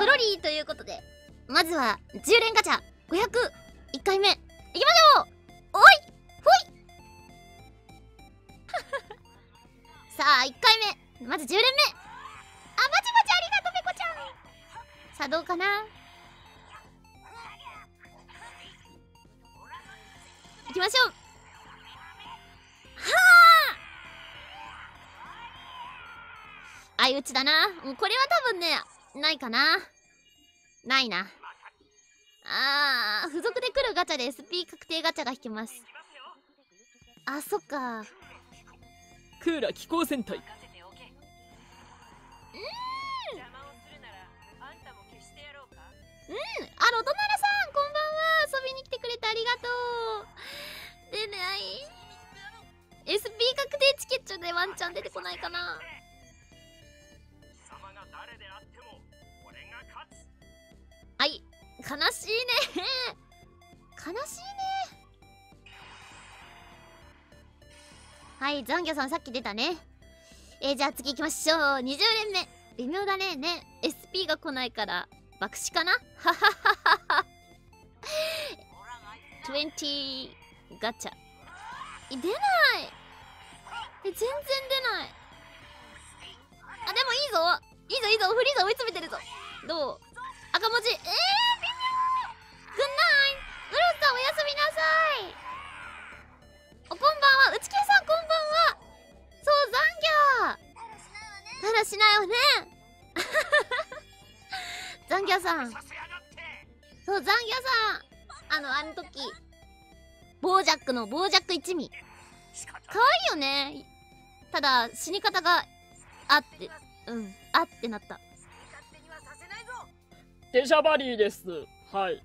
ブロリーということでまずは10連ガチャ。501回目。いきましょう。おい。ほい。さあ1回目。まず10連目。あまちまちありがとうペコちゃん。さあどうかな？いきましょう。はあ相打ちだな。もうこれは多分ねないかな？ないな。あー付属で来るガチャで SP 確定ガチャが引けます。あそっか。クーラ気候戦隊。うん。あロトナラさんこんばんは。遊びに来てくれてありがとう。出ない。SP 確定チケットでワンチャン出てこないかなはい。悲しいね。悲しいね。はい残業さんさっき出たね。えー、じゃあ次行きましょう。20連目。微妙だね。ね。SP が来ないから爆死かな？はははは。20ガチャえ出ない。え全然出ない。あでもいいぞ。いいぞいいぞ。フリーザ追い詰めてるぞ。どう？赤文字。えー、微妙。グッナイウルさんおやすみなさい。おこんばんは。内木さんこんばんは。そう残業。ただしないよね。残業さん。そう残業さん。あのあの時。ボージャックのボージャック一味。可愛いよね。ただ死に方があって。うん。あってなった。デジャバリーです。はい。ハゲオレ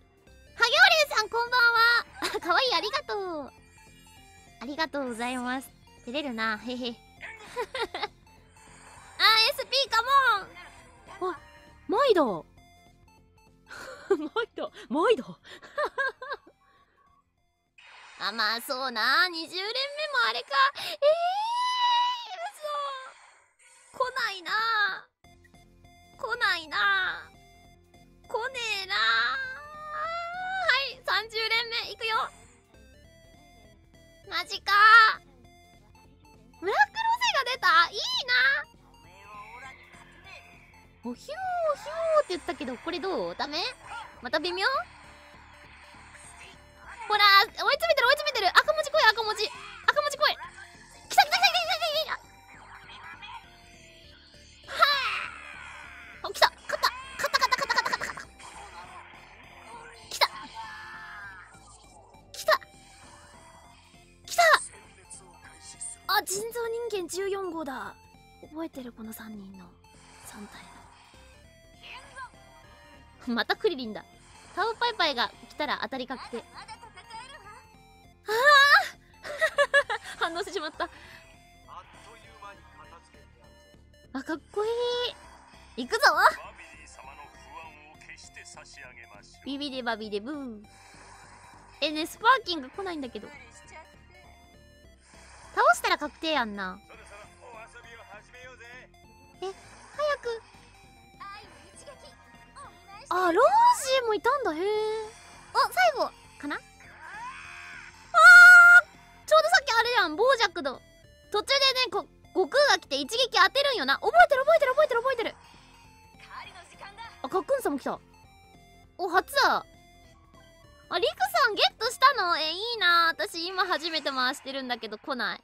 さんこんばんは。可愛いありがとう。ありがとうございます。照れるな。へへ。あ SP カモン。あマイドマイドマイドあまあそうな。20連目もあれか。ええー、嘘。来ないな。来ないな来ねえなはい30連目いくよ。マジか。ブラックロゼが出た？いいな。おひょーおひょーって言ったけどこれどう？ダメ？また微妙？ほら追い詰めてる追い詰めてる。赤文字来い赤文字。赤文字来い。人造人間14号だ。覚えてるこの3人の。3体の。またクリリンだ。タオパイパイが来たら当たり確定。ああ 反応してしまった。あかっこいい。行くぞ！ビビデバビデブーえねスパーキング来ないんだけど。ら確定やんな。え早く。あロージーもいたんだへえあ最後。かな？あーちょうどさっきあれやんボージャックの途中でねこ悟空が来て一撃当てるんよな。覚えてる覚えてる覚えてる覚えてる。あかっくんさんも来た。お初だ。あリクさんゲットしたの？えいいな私今初めて回してるんだけど来ない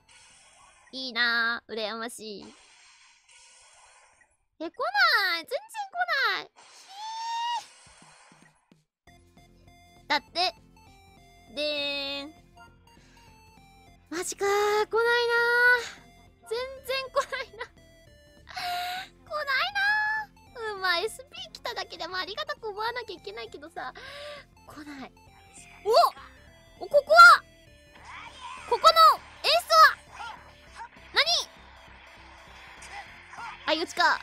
いいな羨ましい。え来ない。全然来ない。だって。でーん。マジかー。来ないなー。全然来ないな。来ないなー。うんまあ SP 来ただけでもありがたく思わなきゃいけないけどさ。来ない。おおここは！相打ちか。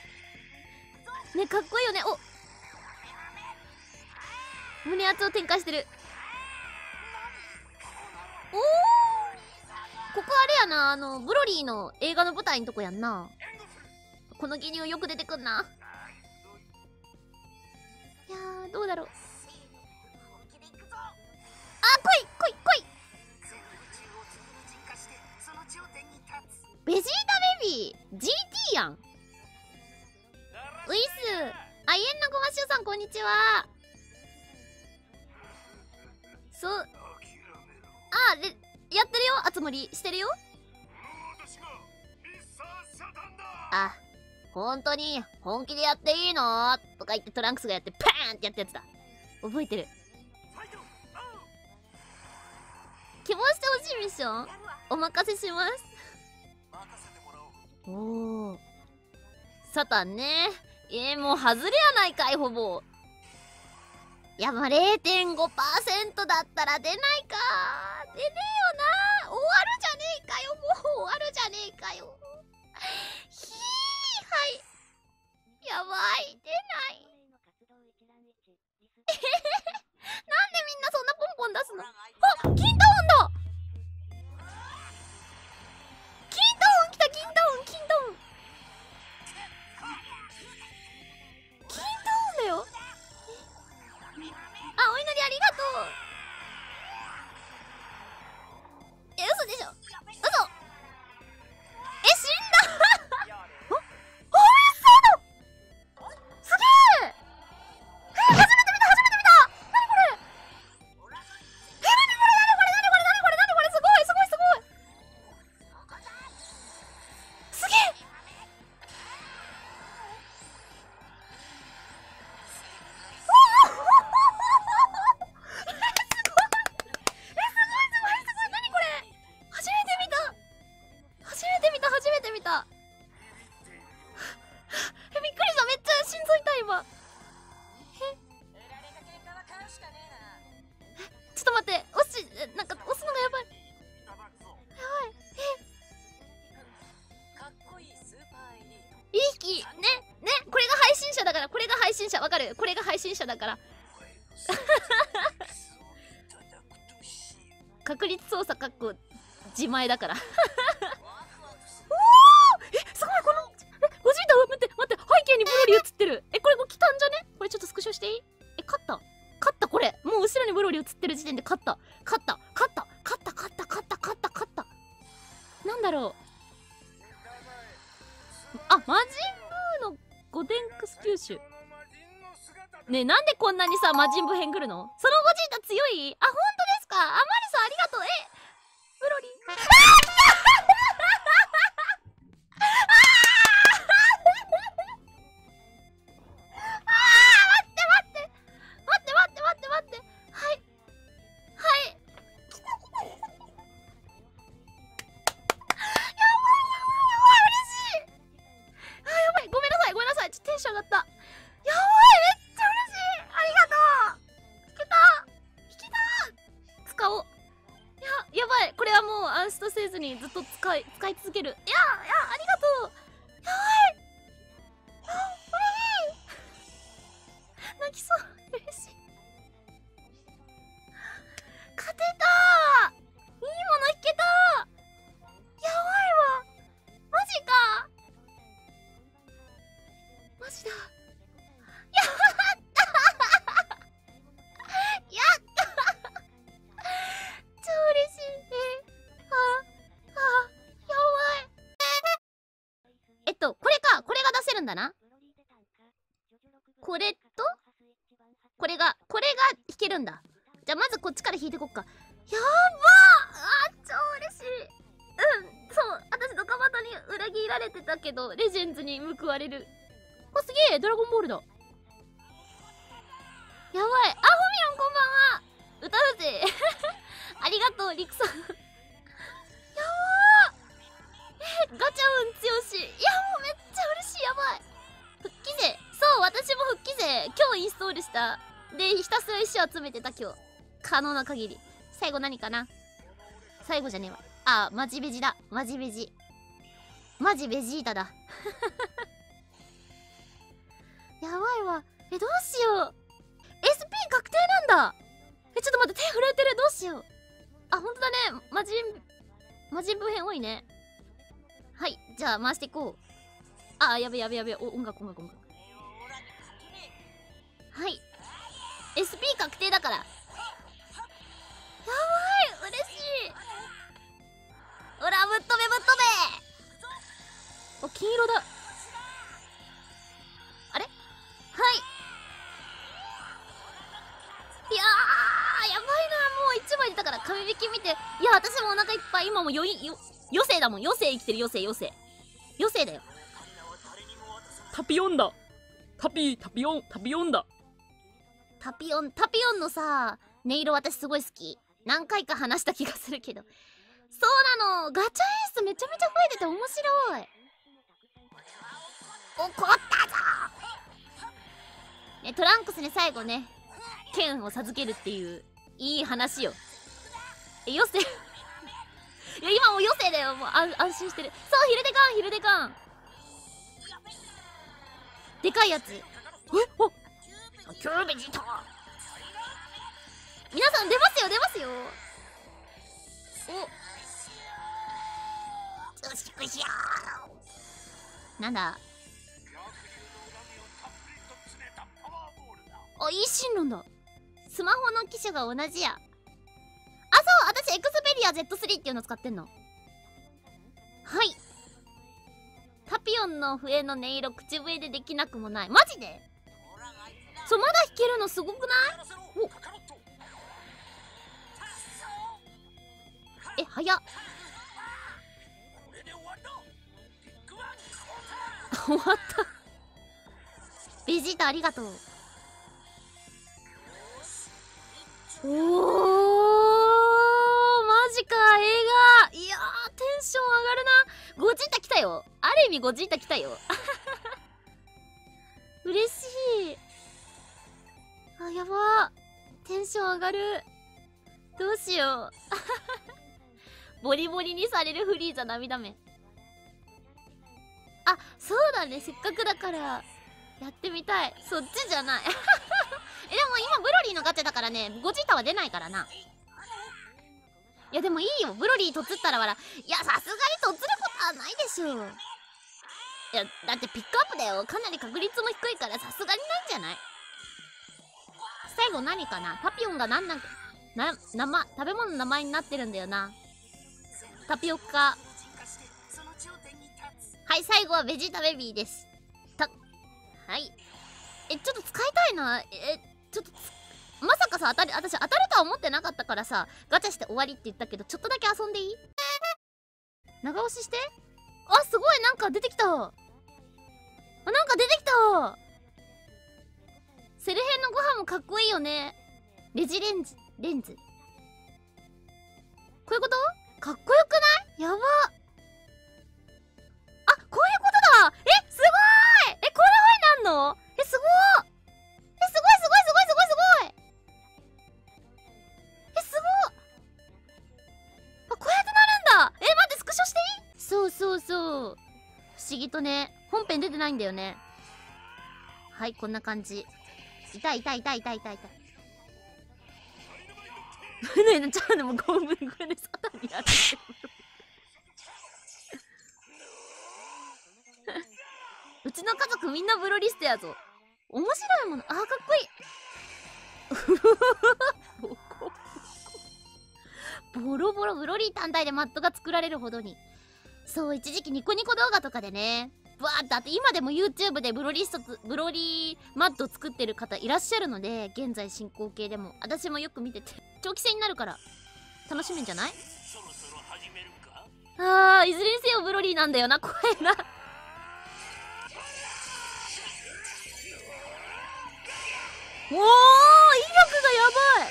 ねかっこいいよね。お。胸圧を展開してる。おおここあれやな。あのブロリーの映画の舞台のとこやんな。この技乳よく出てくんな。ーどうだろう。あ来い来い来い。ベジータベビー GT やん。ウイス。あいえんのごましゅうさんこんにちは。そう。あでやってるよ。あつ森してるよ。あ本当に本気でやっていいの？とか言ってトランクスがやってパーンってやったやつだ。覚えてる。希望してほしいミッション？お任せします。おおサタンね。えー、もう外れやないかいほぼ。いやまあ0.5%だったら出ないか。出ねえよな。終わるじゃねえかよもう。終わるじゃねえかよ。ひーはい。やばい。出ない。なんでみんなそんなポンポン出すの？あ金太音だ。から。確率操作かっこ自前だから。おおえすごいこのえゴジータ待って待って背景にブロリー映ってる。えこれもう来たんじゃね？これちょっとスクショしていい？え勝った？勝ったこれ。もう後ろにブロリー映ってる時点で勝った。勝った。勝った。勝った勝った勝った勝った勝った。なんだろう。あ魔人ブーのゴデンクス九州ねえなんでこんなにさ魔人ブ編来るの？そのゴジータ強い？あ本当ですか？あまれてたけどレジェンズに報われる。あすげえドラゴンボールだ。やばい。あホミロンこんばんは。歌うぜ。ありがとうリクさん。やばー。えガチャ運強し。いやもうめっちゃ嬉しい。やばい。復帰勢。そう私も復帰勢。今日インストールした。でひたすら石集めてた今日。可能な限り。最後何かな？最後じゃねえわ。あマジベジだ。マジベジ。マジベジータだ。やばいわ。えどうしよう。SP 確定なんだ。えちょっと待って手震えてる。どうしよう。あ本当だね。マジンマジンブ編多いね。はいじゃあ回していこう。あやべやべやべお音楽音楽音楽。はい。SP 確定だから。やばい嬉しい。ほらぶっ飛べぶっ飛べ。あ金色だ。はい。いやーやばいな。もう1枚出たから紙引き見て。いや私もお腹いっぱい。今も余韻よ余生だもん。余生生きてる余生余生。余生だよ。タピオンだ。タピタピオンタピオンだ。タピオンタピオンのさ音色私すごい好き。何回か話した気がするけど。そうなの。ガチャエースめちゃめちゃ増えてて面白い怒ったぞ。ねトランクスに最後ね剣を授けるっていういい話よ。え余生。いや今もう余生だよ。もう安安心してる。そうヒルデカンヒルデカン。でかいやつ。えお。キューベジータ皆さん出ますよ出ますよ。お。よしくしようなんだ？あいい進論だ。スマホの機種が同じや。あそう私エクスペリア Z3 っていうの使ってんの。はい。タピオンの笛の音色口笛でできなくもない。マジで？そうまだ弾けるのすごくない？お。え早っ。終わった。ベジータありがとう。おーマジか映画。いやーテンション上がるな。ゴジータ来たよ。ある意味ゴジータ来たよ。嬉しい。あやばテンション上がる。どうしよう。ボリボリにされるフリーザ涙目あそうだね。せっかくだからやってみたい。そっちじゃない。えでも今ブロリーのガチャだからねゴジータは出ないからな。いやでもいいよ。ブロリーとつったらわらいやさすがにとつることはないでしょう。いやだってピックアップだよ。かなり確率も低いからさすがにないんじゃない？最後何かな？タピオンが何なんかな名前食べ物の名前になってるんだよな。タピオカ。はい最後はベジータベビーです。たはい。えちょっと使いたいな。えちょっとまさかさ当たり私当たるとは思ってなかったからさガチャして終わりって言ったけどちょっとだけ遊んでいい？長押しして。あすごいなんか出てきた。あなんか出てきた。セルヘンのご飯もかっこいいよね。レジレンズレンズ。こういうこと？かっこよくない？やば。あこういうことだ。えすごい。えこんな風になんの？えすごいそう。不思議とね本編出てないんだよね。はいこんな感じ。痛い痛い痛い痛い痛い痛い。ねえちゃうねもう5分ぐらいでサタンにやって。るうちの家族みんなブロリストやぞ。面白いもの。あーかっこいい。ボコ。ボロボロブロリー単体でマットが作られるほどに。そう一時期ニコニコ動画とかでねバーってあって今でも YouTube でブロリストつブロリーマット作ってる方いらっしゃるので現在進行形でも。私もよく見てて長期戦になるから楽しみんじゃない？あーいずれにせよブロリーなんだよな怖いな。おー威力がやばい。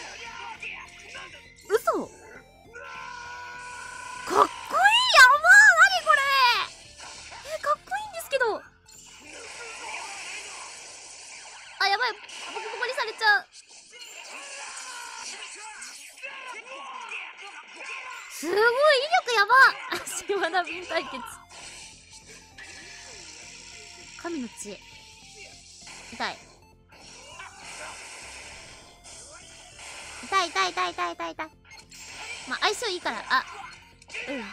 嘘。かっやばい。ボコボコにされちゃう。すごい威力やば。島田瓶対決。神の知恵痛い。痛い痛い痛い痛い痛い痛い。まあ相性いいから。あ。うん。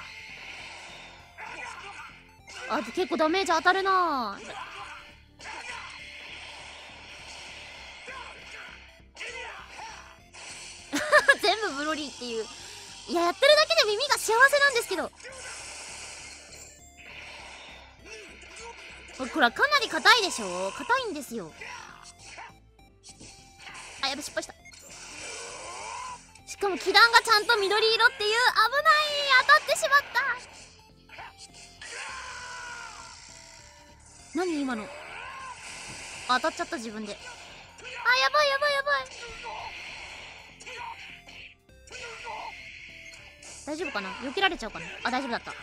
あ結構ダメージ当たるな全部ブロリーっていう。いややってるだけで耳が幸せなんですけど。これかなり硬いでしょ？硬いんですよ。あやべ失敗した。しかも気弾がちゃんと緑色っていう危ない。当たってしまった。何今の？当たっちゃった自分で。あやばいやばいやばい。大丈夫かな？避けられちゃうかな？あ大丈夫だった。か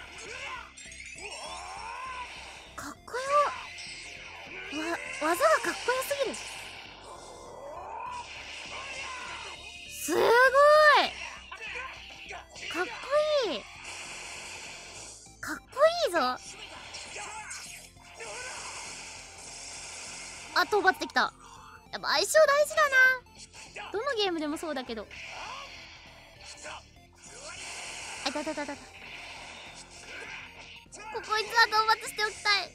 っこよ。わ技がかっこよすぎる。すごい。かっこいい。かっこいいぞ。あ討伐できた。やっぱ相性大事だな。どのゲームでもそうだけど。あいたたたたたここいつは討伐しておきたい。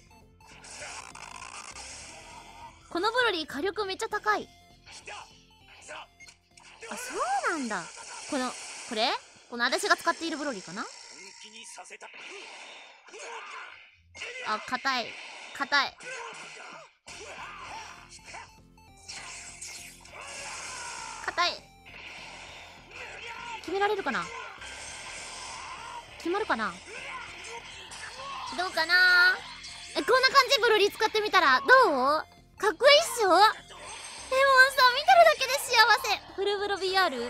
このブロリー火力めっちゃ高い。あそうなんだ。このこれ？この私が使っているブロリーかな？あ硬い。硬い。硬い。決められるかな？決まるかな？どうかな？えこんな感じブロリー使ってみたらどう？かっこいいっしょでもさ見てるだけで幸せ。フルブロ VR や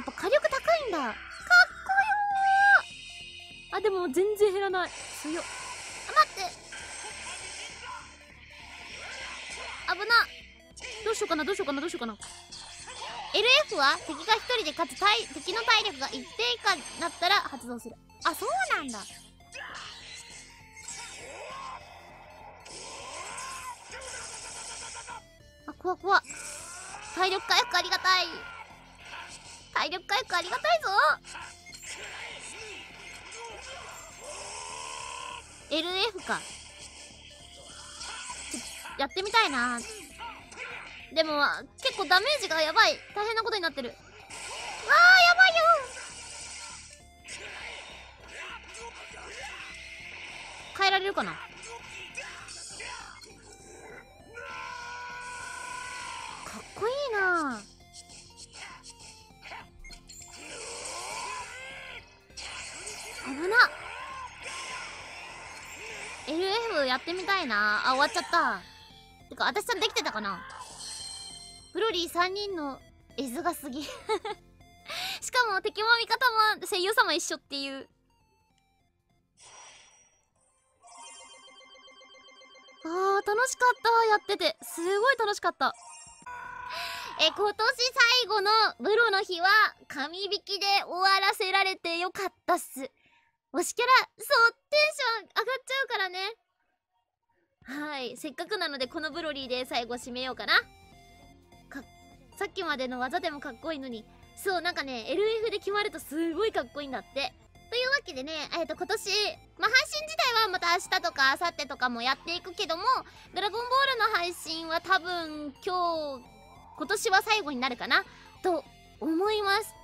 っぱ火力高いんだ。かっこよーあでも全然減らない。強っ。あ待って。危な。どうしようかなどうしようかなどうしようかな LF は敵が1人でかつ体敵の体力が一定以下になったら発動する。あそうなんだ。あ怖っ怖っ体力回復ありがたい。体力回復ありがたいぞ。LF か。やってみたいな。でも結構ダメージがやばい。大変なことになってる。わあやばいよ変えられるかな？かっこいいな危な。LF やってみたいな。あ終わっちゃった。てか私さんできてたかな？ブロリー3人の絵図がすぎ しかも敵も味方も声優様一緒っていう。あー楽しかった。やってて。すごい楽しかった。え今年最後のブロの日は神引きで終わらせられてよかったっす。推しキャラそうテンション上がっちゃうからね。はいせっかくなのでこのブロリーで最後締めようかな。さっきまでの技でもかっこいいのに。そうなんかね LF で決まるとすごいかっこいいんだって。というわけでね、えー、と今年、まあ、配信自体はまた明日とか明後日とかもやっていくけども「ドラゴンボール」の配信は多分今日今年は最後になるかな。と思います。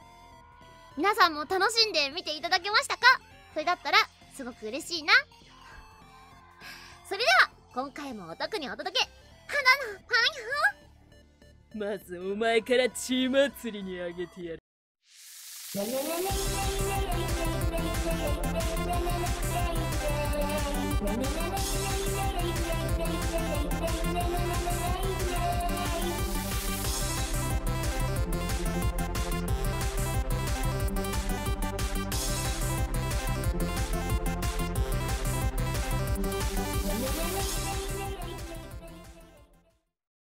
皆さんも楽しんで見ていただけましたか？それだったらすごく嬉しいな。それでは今回もお得にお届け。花のパンまずお前から血祭りにあげてやる「